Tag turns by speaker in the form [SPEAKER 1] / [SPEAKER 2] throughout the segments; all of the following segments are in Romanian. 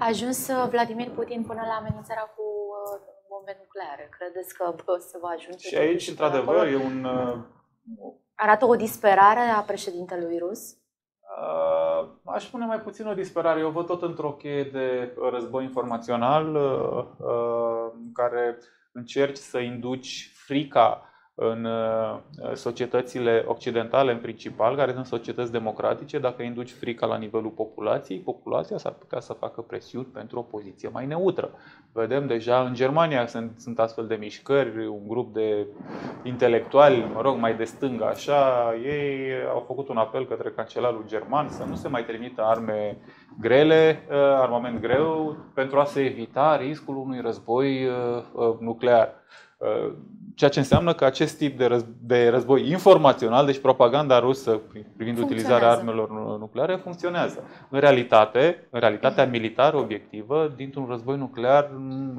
[SPEAKER 1] A ajuns uh, Vladimir Putin până la amenințarea cu uh, bombe nucleare. Credeți că bă, se va ajunge?
[SPEAKER 2] Și aici, într-adevăr, e un... Uh,
[SPEAKER 1] Arată o disperare a președintelui rus?
[SPEAKER 2] Uh, aș spune mai puțin o disperare. Eu văd tot într-o cheie de război informațional uh, uh, în care încerci să induci frica în uh, societățile occidentale în principal, care sunt societăți democratice, dacă induci frica la nivelul populației, populația s-ar putea să facă presiuni pentru o poziție mai neutră. Vedem deja în Germania sunt, sunt astfel de mișcări, un grup de intelectuali, mă rog, mai de stânga așa, ei au făcut un apel către cancelarul german să nu se mai trimită arme grele, uh, armament greu, pentru a se evita riscul unui război uh, nuclear. Ceea ce înseamnă că acest tip de, răz- de război informațional, deci propaganda rusă privind utilizarea armelor nucleare, funcționează. În realitate, în realitatea militară obiectivă, dintr-un război nuclear,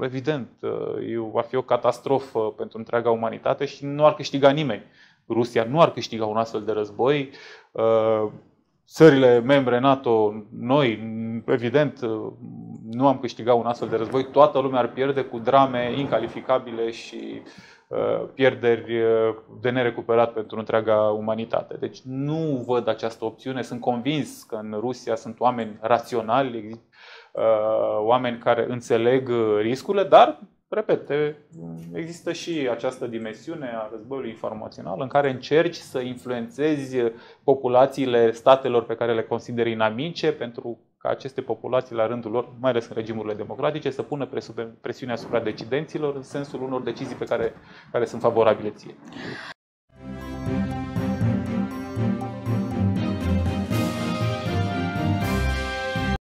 [SPEAKER 2] evident, ar fi o catastrofă pentru întreaga umanitate și nu ar câștiga nimeni. Rusia nu ar câștiga un astfel de război. Țările membre NATO, noi, evident, nu am câștigat un astfel de război. Toată lumea ar pierde cu drame incalificabile și Uh, pierderi uh, de nerecuperat pentru întreaga umanitate. Deci nu văd această opțiune. Sunt convins că în Rusia sunt oameni raționali, uh, oameni care înțeleg riscurile, dar, repet, există și această dimensiune a războiului informațional în care încerci să influențezi populațiile statelor pe care le consideri inamice pentru ca aceste populații, la rândul lor, mai ales în regimurile democratice, să pună presiune asupra decidenților în sensul unor decizii pe care, care sunt favorabile ție.